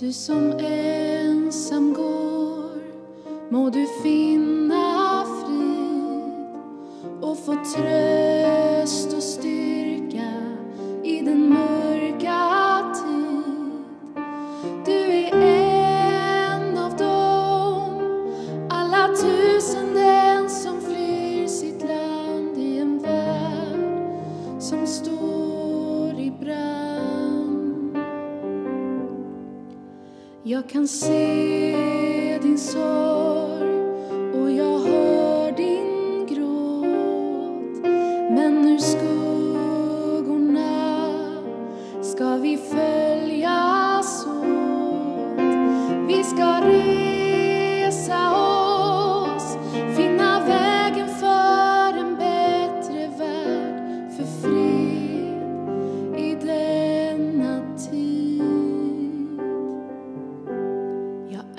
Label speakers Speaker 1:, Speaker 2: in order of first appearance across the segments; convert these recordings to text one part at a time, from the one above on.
Speaker 1: Du som ensam går må du finna Jag kan se din sorg.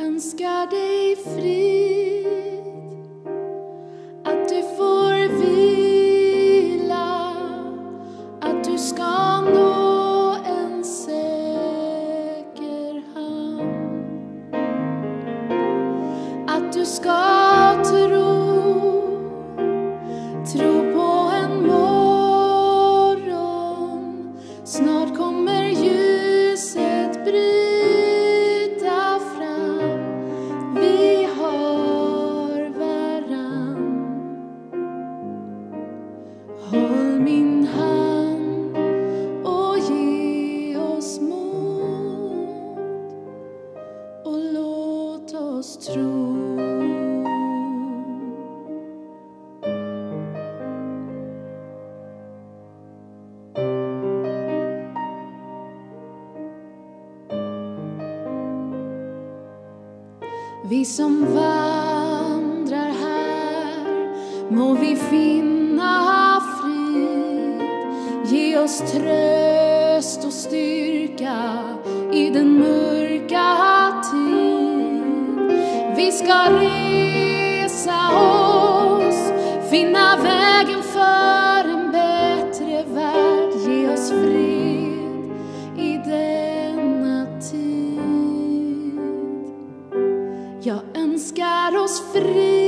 Speaker 1: Önskar dig frid, att du får vila, att du ska nå en säker hamn. Att du ska tro, tro på en morgon. Snart Vi som vandrar här må vi finna oss tröst och styrka i den mörka tid Vi ska resa oss, finna vägen för en bättre värld. Ge oss fred i denna tid. Jag önskar oss frid,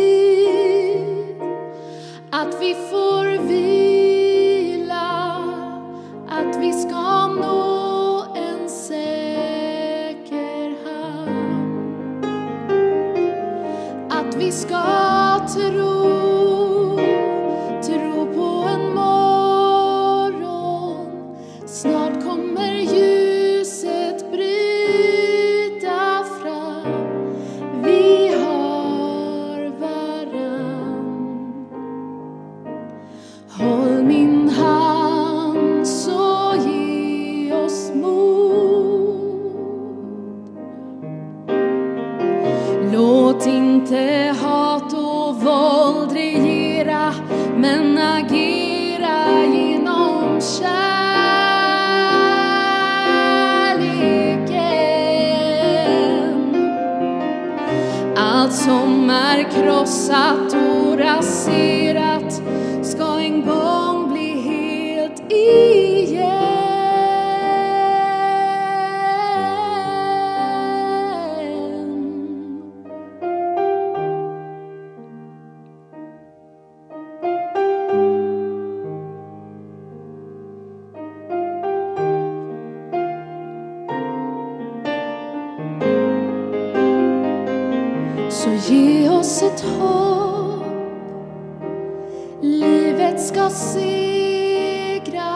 Speaker 1: Allt som är krossat och raserat ska en gång bli helt i Så ge oss ett hopp. Livet ska segra.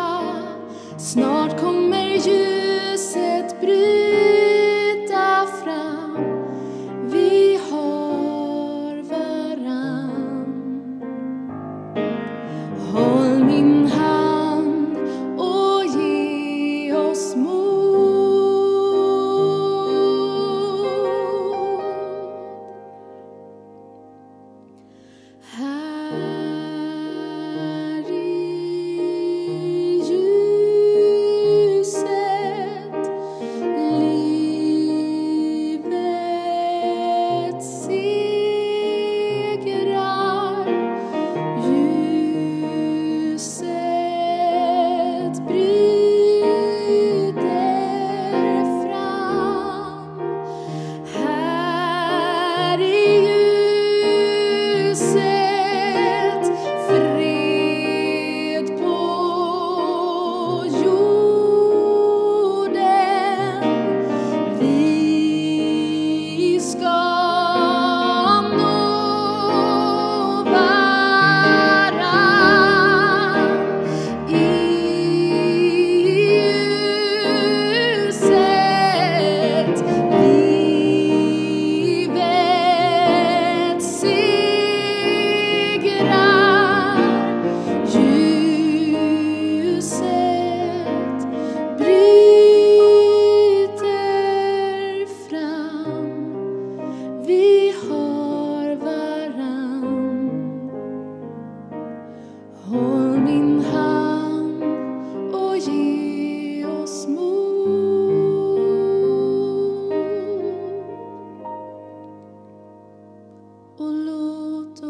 Speaker 1: Snart kommer ljuset bryta Amen.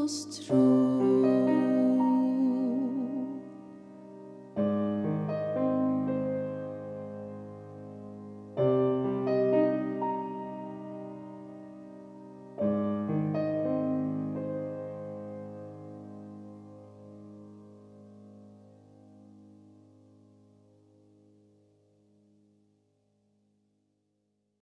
Speaker 1: nostro